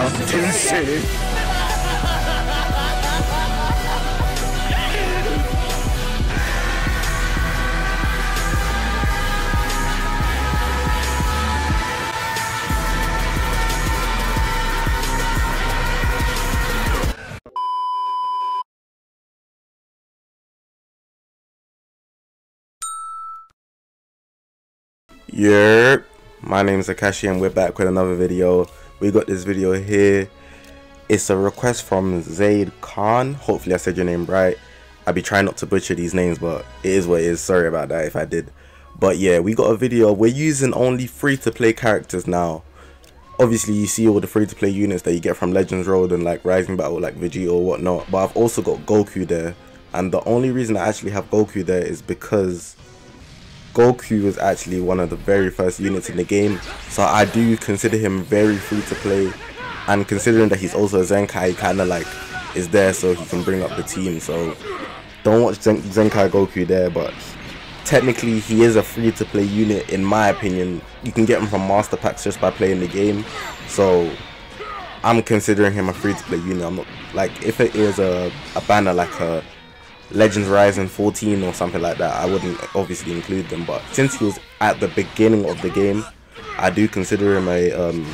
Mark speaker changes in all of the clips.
Speaker 1: な転生
Speaker 2: Yerp, my name is Zakashi and we're back with another video. We got this video here. It's a request from Zaid Khan. Hopefully I said your name right. I'll be trying not to butcher these names, but it is what it is. Sorry about that if I did. But yeah, we got a video. We're using only free-to-play characters now. Obviously, you see all the free-to-play units that you get from Legends Road and like Rising Battle, like Vegeta or whatnot. But I've also got Goku there. And the only reason I actually have Goku there is because Goku was actually one of the very first units in the game, so I do consider him very free to play. And considering that he's also a Zenkai, kind of like is there so he can bring up the team. So don't watch Zen Zenkai Goku there, but technically he is a free to play unit in my opinion. You can get him from master packs just by playing the game. So I'm considering him a free to play unit. I'm not like if it is a, a banner like a Legends Rising 14 or something like that, I wouldn't obviously include them. But since he was at the beginning of the game, I do consider him a um,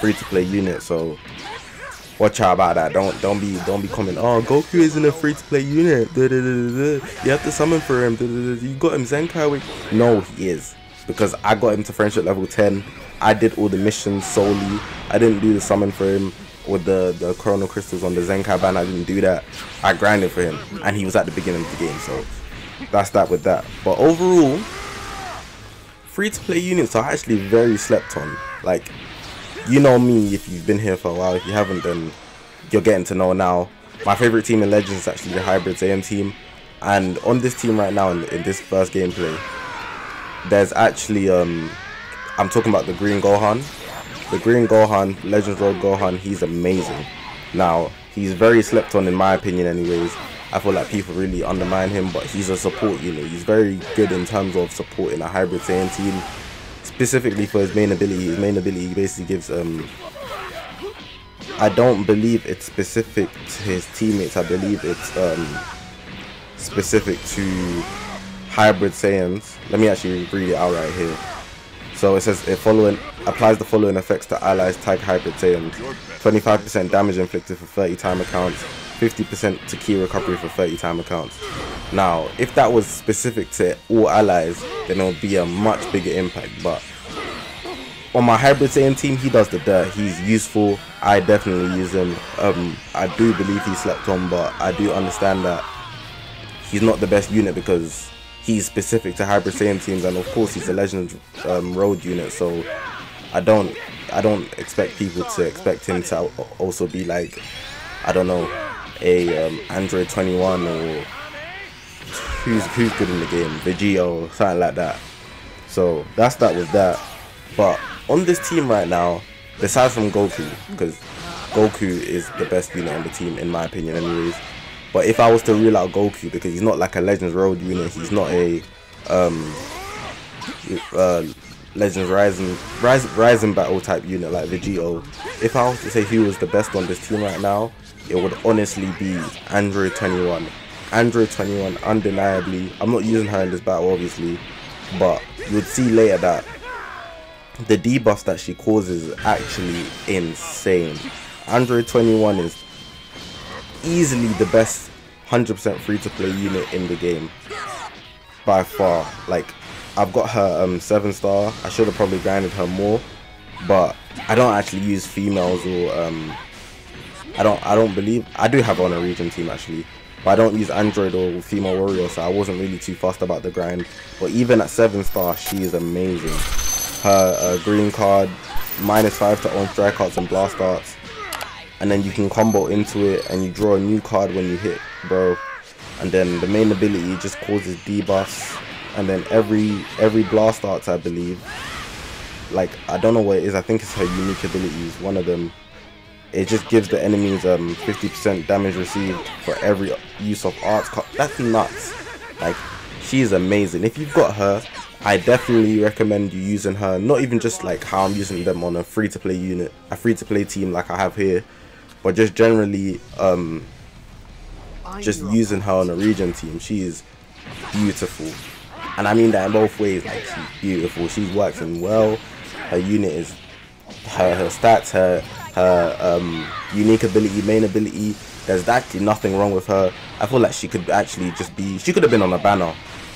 Speaker 2: free-to-play unit. So watch out about that. Don't don't be don't be coming. Oh, Goku isn't a free-to-play unit. Da, da, da, you have to summon for him. You got him Zenkai. No, he is because I got him to friendship level 10. I did all the missions solely. I didn't do the summon for him with the, the Chrono Crystals on the Zenkai ban. I didn't do that. I grinded for him. And he was at the beginning of the game. So that's that with that. But overall, free-to-play units are actually very slept on. Like, you know me if you've been here for a while. If you haven't, then you're getting to know now. My favorite team in Legends is actually the Hybrid Saiyan team. And on this team right now, in, in this first gameplay, there's actually, um, I'm talking about the Green Gohan the Green Gohan, Legends Road Gohan, he's amazing. Now, he's very slept on in my opinion anyways. I feel like people really undermine him, but he's a support unit. He's very good in terms of supporting a hybrid Saiyan team. Specifically for his main ability, his main ability basically gives um I don't believe it's specific to his teammates. I believe it's um specific to hybrid Saiyans. Let me actually read it out right here. So it says it following applies the following effects to allies Tiger Hybrid Saiyans. 25% damage inflicted for 30 timer counts, 50% to ki recovery for 30 timer counts. Now, if that was specific to all allies, then it would be a much bigger impact. But on my Hybrid Saiyan team, he does the dirt. He's useful. I definitely use him. Um, I do believe he slept on, but I do understand that he's not the best unit because he's specific to Hybrid Saiyan teams, and of course he's a Legend um, Road unit. So I don't I don't expect people to expect him to also be like I don't know a um, Android 21 or who's who's good in the game, Vegeta or something like that. So that's that with that. But on this team right now, besides from Goku, because Goku is the best unit on the team in my opinion, anyways. But if I was to rule out Goku, because he's not like a Legends Road unit, he's not a um, uh, Legends Rising, Rising, Rising Battle type unit like Vegito. If I was to say who was the best on this team right now, it would honestly be Android 21. Android 21, undeniably. I'm not using her in this battle, obviously, but you would see later that the debuffs that she causes is actually insane. Android 21 is easily the best 100% free to play unit in the game by far. Like, I've got her um, 7 star. I should have probably grinded her more, but I don't actually use females or um, I don't I don't believe I do have on a regen team actually, but I don't use Android or female warrior, so I wasn't really too fast about the grind. But even at 7 star, she is amazing. Her uh, green card, minus 5 to own strike cards and blast arts and then you can combo into it and you draw a new card when you hit bro. And then the main ability just causes debuffs. And then every every blast arts I believe. Like I don't know what it is. I think it's her unique abilities one of them. It just gives the enemies um 50% damage received for every use of arts that's nuts. Like she's amazing. If you've got her I definitely recommend you using her. Not even just like how I'm using them on a free to play unit, a free to play team like I have here, but just generally, um, just using her on a regen team. She is beautiful, and I mean that in both ways. Like she's beautiful. She's working well. Her unit is her her stats, her her um, unique ability, main ability. There's actually nothing wrong with her. I feel like she could actually just be. She could have been on a banner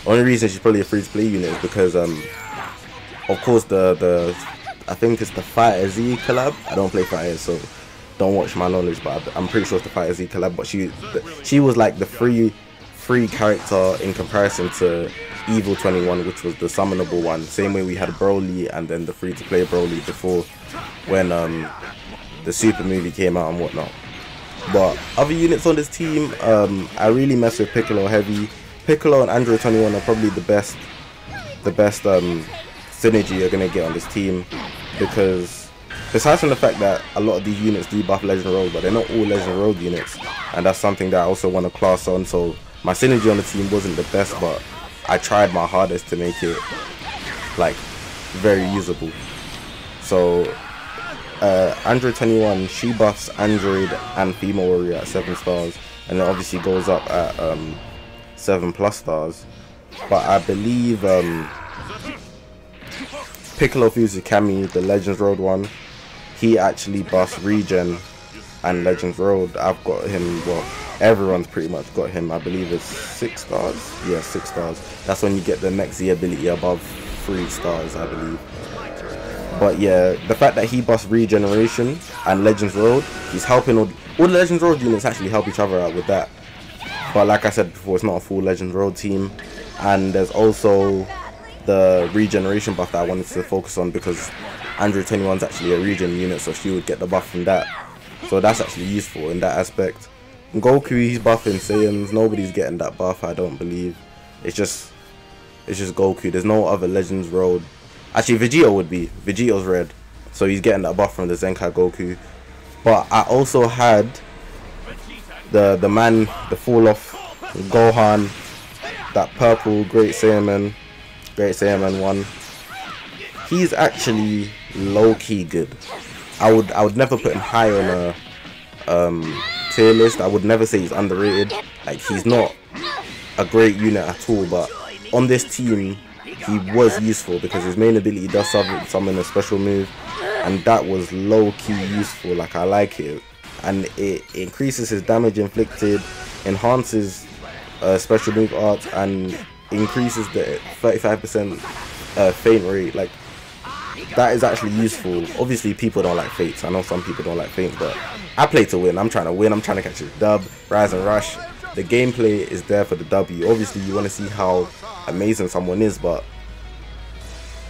Speaker 2: only reason she's probably a free to play unit is because, um, of course, the the I think it's the FighterZ collab. I don't play Fighter, so don't watch my knowledge, but I'm pretty sure it's the FighterZ collab. But she she was like the free free character in comparison to Evil 21, which was the summonable one. Same way we had Broly and then the free to play Broly before when um, the Super movie came out and whatnot. But other units on this team, um, I really mess with Piccolo heavy. Piccolo and Android 21 are probably the best the best um, synergy you're gonna get on this team because besides from the fact that a lot of these units do buff Legend Road, but they're not all Legend Road units, and that's something that I also want to class on. So my synergy on the team wasn't the best, but I tried my hardest to make it like very usable. So uh, Android 21, she buffs Android and Female Warrior at 7 stars, and it obviously goes up at um, seven plus stars. But I believe um, Piccolo Fused Kami, the Legends Road one, he actually buffs regen and Legends Road. I've got him, well, everyone's pretty much got him. I believe it's six stars. Yeah, six stars. That's when you get the next Z ability above three stars, I believe. But yeah, the fact that he buffs regeneration and Legends Road, he's helping all, all the Legends Road units actually help each other out with that. But like I said before, it's not a full Legends Road team. And there's also the regeneration buff that I wanted to focus on because Android 21 is actually a regen unit, so she would get the buff from that. So that's actually useful in that aspect. Goku, he's buffing Saiyans. Nobody's getting that buff, I don't believe. It's just, it's just Goku. There's no other Legends Road. Actually, Vegito would be. Vegito's red, so he's getting that buff from the Zenkai Goku. But I also had the the man, the fall off Gohan, that purple Great Saiyaman, Great Saiyaman one. He's actually low key good. I would I would never put him high on a um, tier list. I would never say he's underrated. Like he's not a great unit at all, but on this team he was useful because his main ability does summon a special move and that was low key useful like I like it and it increases his damage inflicted, enhances uh, special move art, and increases the 35% uh, feint rate. Like that is actually useful. Obviously, people don't like feints. I know some people don't like feints, but I play to win. I'm trying to win. I'm trying to catch a dub, rise and rush. The gameplay is there for the W. Obviously, you want to see how amazing someone is, but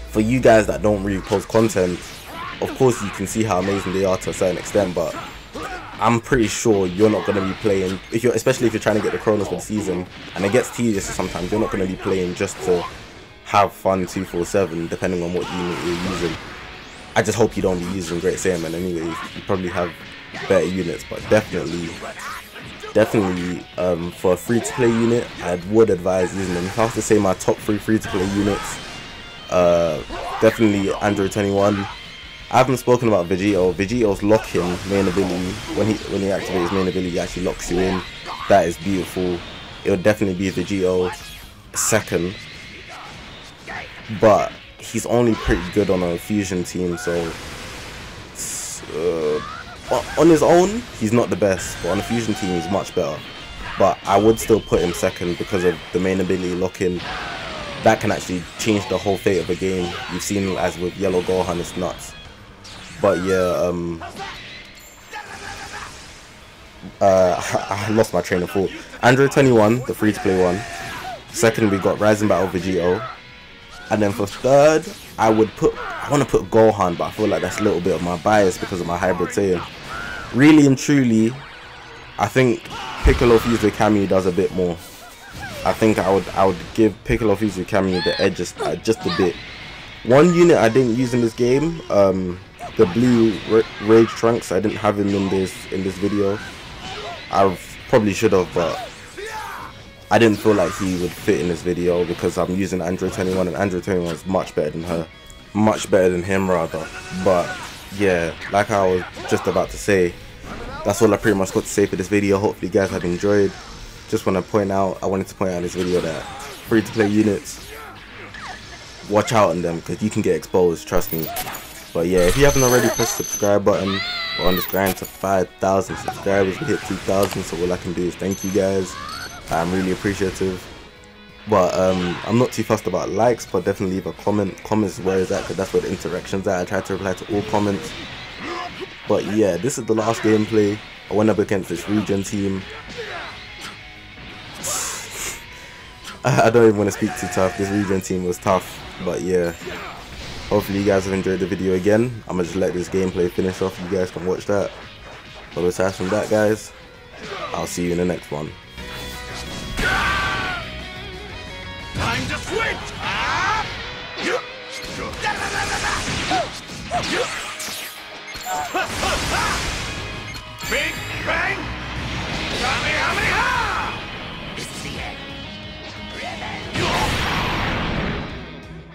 Speaker 2: for you guys that don't really post content, of course you can see how amazing they are to a certain extent, but I'm pretty sure you're not going to be playing, if you're, especially if you're trying to get the Chronos for the season, and it gets tedious sometimes, you're not going to be playing just to have fun 247, depending on what unit you're using. I just hope you don't be using Great Saiyaman anyway, you probably have better units, but definitely, definitely um, for a free-to-play unit, I would advise using them. If I have to say my top three free-to-play units, uh, definitely Android 21, I haven't spoken about Vegito. Vegito's lock-in main ability, when he when he activates main ability, he actually locks you in. That is beautiful. It would definitely be Vegito second. But he's only pretty good on a fusion team, so uh, on his own, he's not the best, but on a fusion team, he's much better. But I would still put him second because of the main ability lock-in. That can actually change the whole fate of a game. You've seen as with Yellow Gohan, it's nuts. But yeah, um, uh, I lost my train of thought. Android 21, the free to play one. Second, we got Rising Battle Vegito. And then for third, I would put, I want to put Gohan, but I feel like that's a little bit of my bias because of my hybrid Saiyan. Really and truly, I think Piccolo fused with does a bit more. I think I would I would give Piccolo fused with the edge just, uh, just a bit. One unit I didn't use in this game, um, the blue rage trunks i didn't have him in this in this video i probably should have but I didn't feel like he would fit in this video because I'm using Android 21 and Android 21 is much better than her. Much better than him rather. But yeah, like I was just about to say, that's all I pretty much got to say for this video. Hopefully you guys have enjoyed. Just want to point out, I wanted to point out in this video that free to play units, watch out on them because you can get exposed, trust me. But yeah, if you haven't already, press the subscribe button. We're on this grind to 5,000 subscribers. We hit 2,000, so all I can do is thank you guys. I'm really appreciative. But um, I'm not too fussed about likes, but definitely leave a comment. Comments where is that? Because that's where the interaction's at. I try to reply to all comments. But yeah, this is the last gameplay. I went up against this regen team. I don't even want to speak too tough. This regen team was tough. But yeah. Hopefully you guys have enjoyed the video again. I'm going to just let this gameplay finish off. You guys can watch that. But aside from that, guys, I'll see you in the next one.
Speaker 1: Switch! Big bang! Kamehameha!
Speaker 3: This is the end.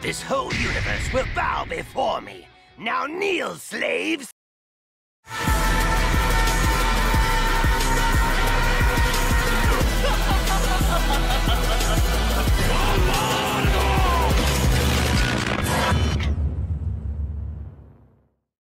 Speaker 3: This whole universe will bow before me. Now kneel, slaves!